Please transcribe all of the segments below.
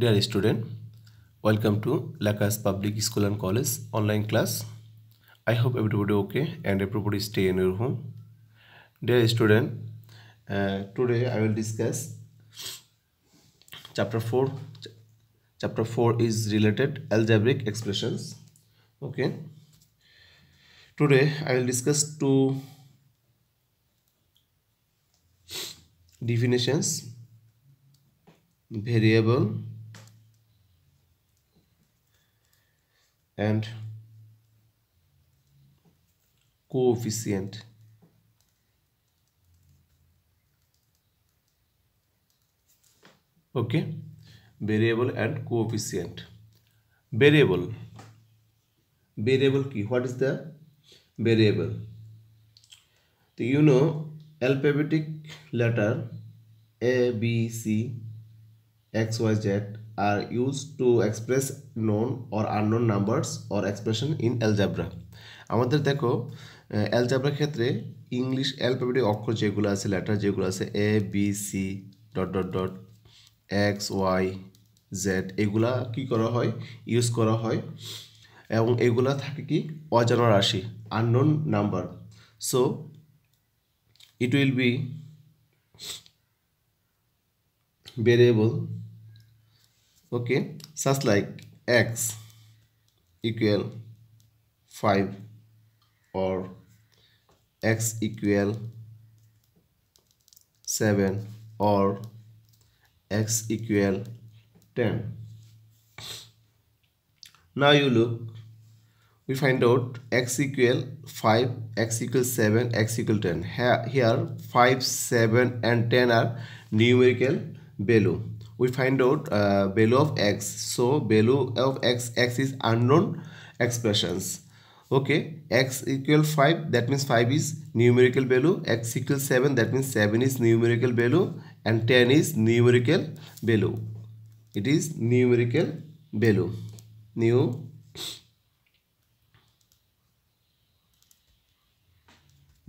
Dear student, welcome to Lakas Public School and College online class. I hope everybody okay and everybody stay in your home. Dear student, uh, today I will discuss chapter 4. Ch chapter 4 is related algebraic expressions. Okay. Today I will discuss two definitions variable and coefficient okay variable and coefficient variable variable key what is the variable so you know alphabetic letter a b c x y z are used to express known or unknown numbers or expression in algebra আমাদের দেখো অ্যালজাবরার ক্ষেত্রে English alphabetic অক্ষর যেগুলো আছে letter যেগুলো আছে A B C dot dot dot X Y Z এগুলা কি করা হয় ইউজ করা হয় এবং এগুলা থাকে কি অজানা রাশি unknown number so it will be variable okay such like x equal 5 or x equal 7 or x equal 10 now you look we find out x equal 5 x equal 7 x equal 10 here, here 5 7 and 10 are numerical value we find out uh, value of x so value of x x is unknown expressions okay x equal 5 that means 5 is numerical value x equal 7 that means 7 is numerical value and 10 is numerical value it is numerical value new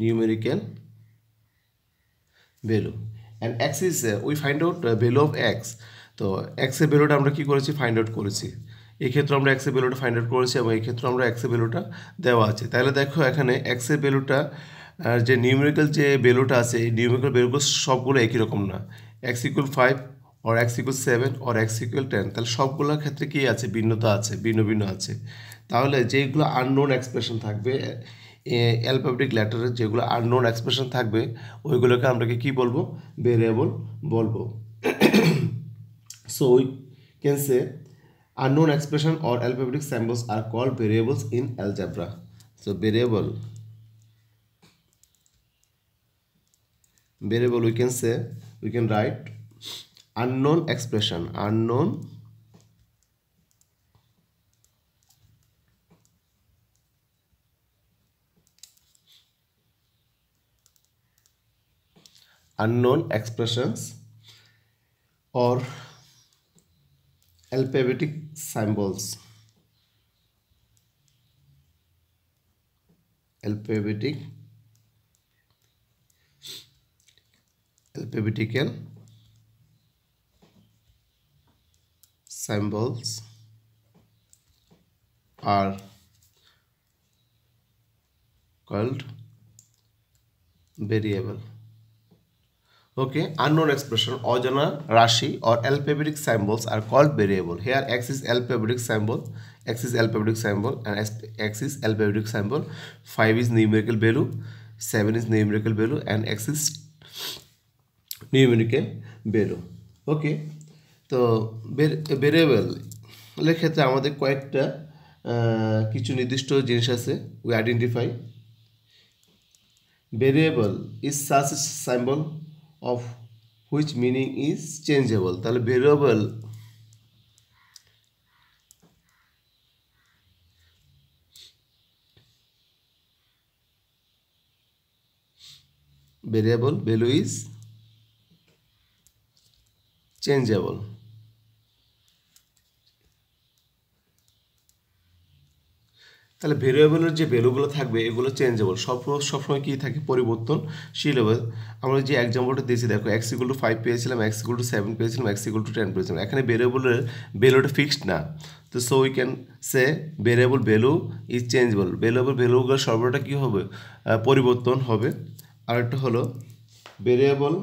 numerical value and X is we find out value of X তো এক্সের ভ্যালুটা আমরা কী করেছি find out করেছি এক্ষেত্রে আমরা এক্সের ভ্যালুটা ফাইন্ড আউট করেছি এবং এক্ষেত্রে আমরা এক্সের ভ্যালুটা দেওয়া আছে তাহলে দেখো এখানে এক্সের ভ্যালুটা যে নিউমেরিক্যাল যে ভ্যালুটা আছে এই নিউমেরিক্যাল ভ্যালুগুলো সবগুলো একই রকম না X equal five or X equal seven or X equal ten তাহলে সবগুলোর ক্ষেত্রে কী আছে ভিন্নতা আছে ভিন্ন ভিন্ন আছে তাহলে যেগুলো আননোন এক্সপ্রেশন থাকবে অ্যালফাবেটিক লেটারের যেগুলো নোন এক্সপ্রেশন থাকবে ওইগুলোকে আমরাকে কি বলবো ভেরিয়েবল বলবো so we can say unknown expression or alphabetic samples are call variables in algebra so variable variable we can say we can write unknown expression unknown unknown expressions or alphabetic symbols alphabetic alphabetical symbols are called variable Okay, unknown expression, Ojana Rashi or alphabetic symbols are called variable. Here X is alphabetic symbol, X is alphabetic symbol and X is alphabetic symbol. 5 is numerical value, 7 is numerical value and X is numerical value. Okay, তো variable এর ক্ষেত্রে আমাদের কয়েকটা কিছু নির্দিষ্ট জিনিস আছে we identify variable is such symbol of which meaning is changeable তাহলে variable variable value is changeable তাহলে ভেরিয়েবলের যে ভ্যালুগুলো থাকবে এগুলো চেঞ্জেবল সব সবসময় কী থাকে পরিবর্তনশীল হবে আমরা যে এক্সাম্পলটা দিয়েছি দেখো এক্স ইকুল টু ফাইভ পেয়েছিলাম এক্স ইকুল টু সেভেন পেয়েছিলাম এক্স ইকুল টু টেন পেয়েছিলাম এখানে ভেরিয়েবলের ভ্যালুটা ফিক্সড না তো so we can say variable value is changeable variable ভ্যালুগুলো সর্বটা কী হবে পরিবর্তন হবে আরেকটা হলো variable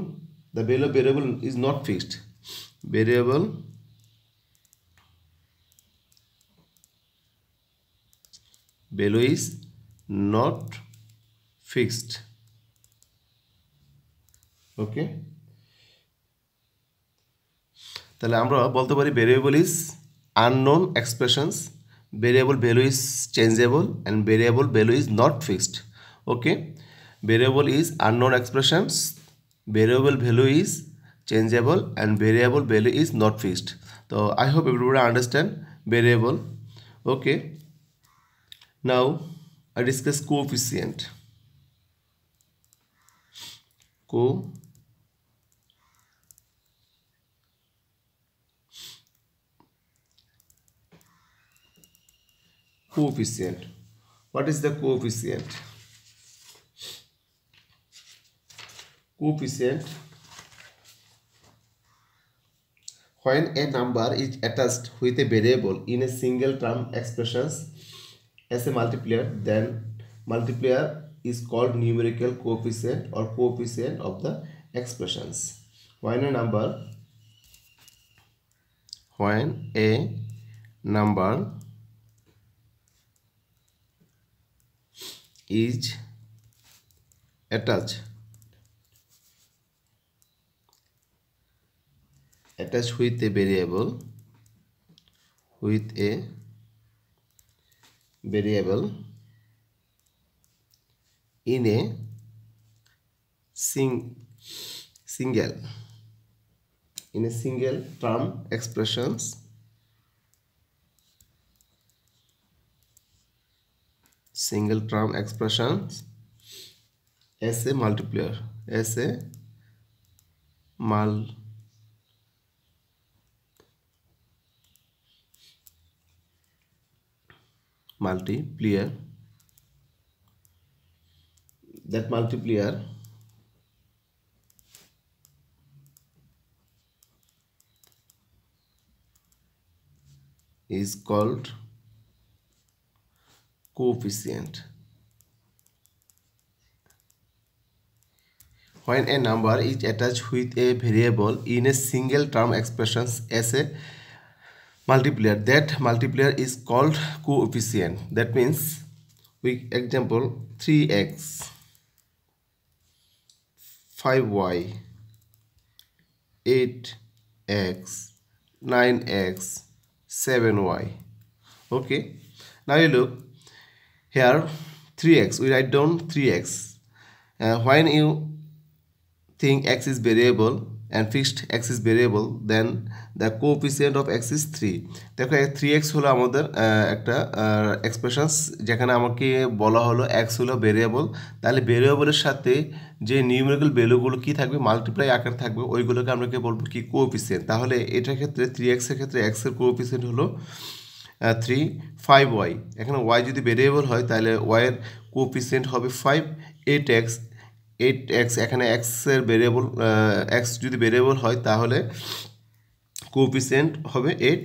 the value variable is not fixed variable value is not fixed okay তাহলে আমরা বলতে পারি variable is unknown expressions variable value is changeable and variable value is not fixed okay variable is unknown expressions variable value is changeable and variable value is not fixed তো I hope everybody understand variable okay Now I discuss coefficient. Co coefficient. What is the coefficient? Coefficient when a number is attached with a variable in a single term expressions as a multiplier, then multiplier is called numerical coefficient or coefficient of the expressions. When a number is attached with a variable with a variable in a sing, single in a single term expressions single term expressions as a multiplier as a multiplier multiplier that multiplier is called coefficient when a number is attached with a variable in a single term expressions as a multiplier that multiplier is called coefficient that means we example 3x 5y 8x 9x 7y okay now you look here 3x we write down 3x uh, when you think x is variable and fixed x is variable then the coefficient of x is three দেখো three x হলো আমাদের একটা expressions যেখানে আমাকে বলা হলো x হলো variable তাহলে ভেরিয়েবলের সাথে যে নিউমেরিক্যাল ভ্যালুগুলো কী থাকবে মাল্টিপ্লাই আকার থাকবে ওইগুলোকে আমরা কি বলবো কি কোপিসিয়েন্ট তাহলে এটার ক্ষেত্রে থ্রি এক্সের ক্ষেত্রে এক্সের কোপিসিয়েন্ট হলো থ্রি ফাইভ ওয়াই এখানে ওয়াই যদি ভেরিয়েবল হয় তাহলে এর কোপিসিয়েন্ট হবে five 8x x eight x এখানে এক্সের ভেরিয়েবল এক্স যদি ভেরিয়েবল হয় তাহলে কোপিসেন্ট হবে eight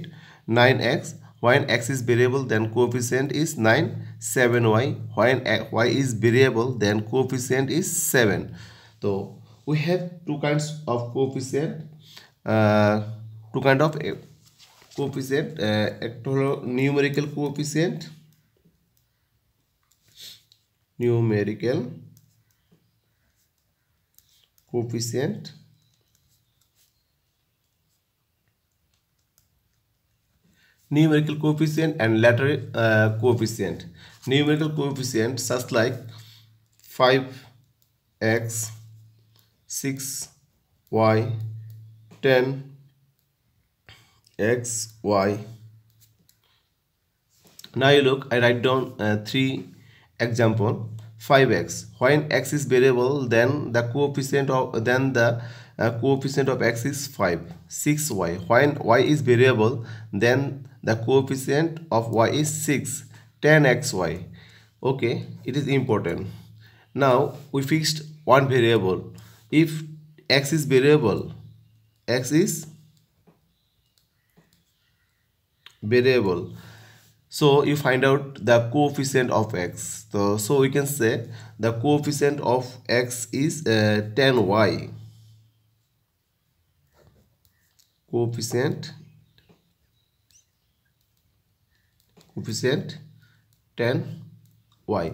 nine X when X is variable then coefficient is nine seven Y when Y is variable then coefficient is seven তো we have two kinds of coefficient two kind of coefficient একটা হলো numerical coefficient numerical coefficient numerical coefficient and lateral uh, coefficient numerical coefficient such like 5x 6y 10 x y now you look i write down uh, three example 5x when x is variable then the coefficient of then the uh, coefficient of x is 5 6y when y is variable then the coefficient of y is 6 10xy okay it is important now we fixed one variable if x is variable x is variable so you find out the coefficient of x so so we can say the coefficient of x is uh, 10y coefficient coefficient 10 Y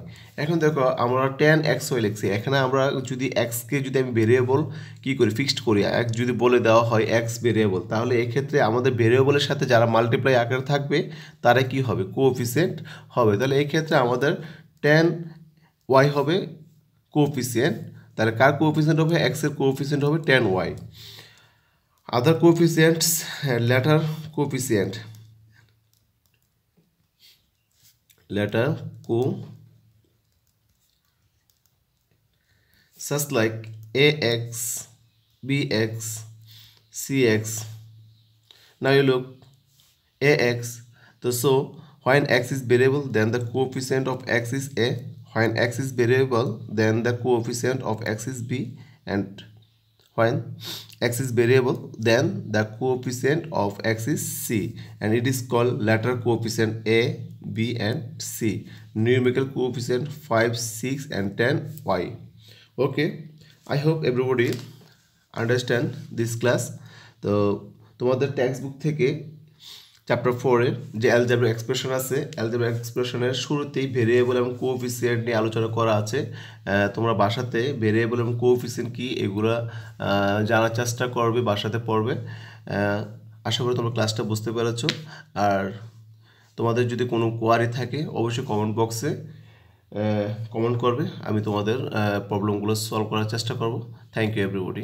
এখন দেখো আমরা ten x y লিখছি এখানে আমরা যদি এক্সকে যদি আমি ভেরিয়েবল কী করি ফিক্সড করি এক যদি বলে দেওয়া হয় এক্স ভেরিয়েবল তাহলে এক্ষেত্রে আমাদের ভেরিয়েবলের সাথে যারা মাল্টিপ্লাই আকারে থাকবে তারা কি হবে কোফিসিয়েন্ট হবে তাহলে এক্ষেত্রে আমাদের টেন ওয়াই হবে কোফিসিয়েন্ট তাহলে কার কোফিসিয়েন্ট হবে এক্সের কোফিসিয়েন্ট হবে ten Y other coefficients letter coefficient letter co such like ax, bx, cx. Now you look ax. So when x is variable then the coefficient of x is a. When x is variable then the coefficient of x is b and when x is variable then the coefficient of x is c and it is called lateral coefficient a b and c numerical coefficient 5 6 and 10 y okay I hope everybody understand this class তো তোমাদের textbook থেকে chapter ফোরের যে algebra expression আছে algebra এক্সপ্রেশনের শুরুতেই variable এবং coefficient নিয়ে আলোচনা করা আছে তোমরা বাসাতে ভেরিয়েবল এবং কোফিসিয়েন্ট কী এগুলো জানার চেষ্টা করবে বাসাতে পড়বে আশা করি তোমরা ক্লাসটা বুঝতে পেরেছ আর তোমাদের যদি কোনো কোয়ারি থাকে অবশ্যই কমেন্ট বক্সে কমেন্ট করবে আমি তোমাদের প্রবলেমগুলো সলভ করার চেষ্টা করব থ্যাংক ইউ এভরিবডি